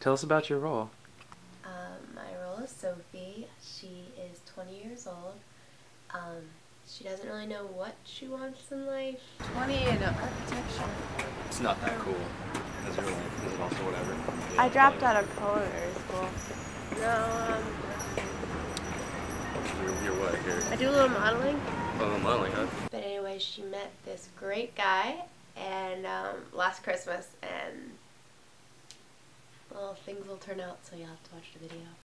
Tell us about your role. Um, my role is Sophie. She is 20 years old. Um, she doesn't really know what she wants in life. 20 in architecture. It's not that cool. As your life, is it also whatever? I dropped out of culinary school. No, um, You're, you're what here? I do a little modeling. A little modeling, huh? But anyway, she met this great guy and um, last Christmas, and well, things will turn out, so you'll have to watch the video.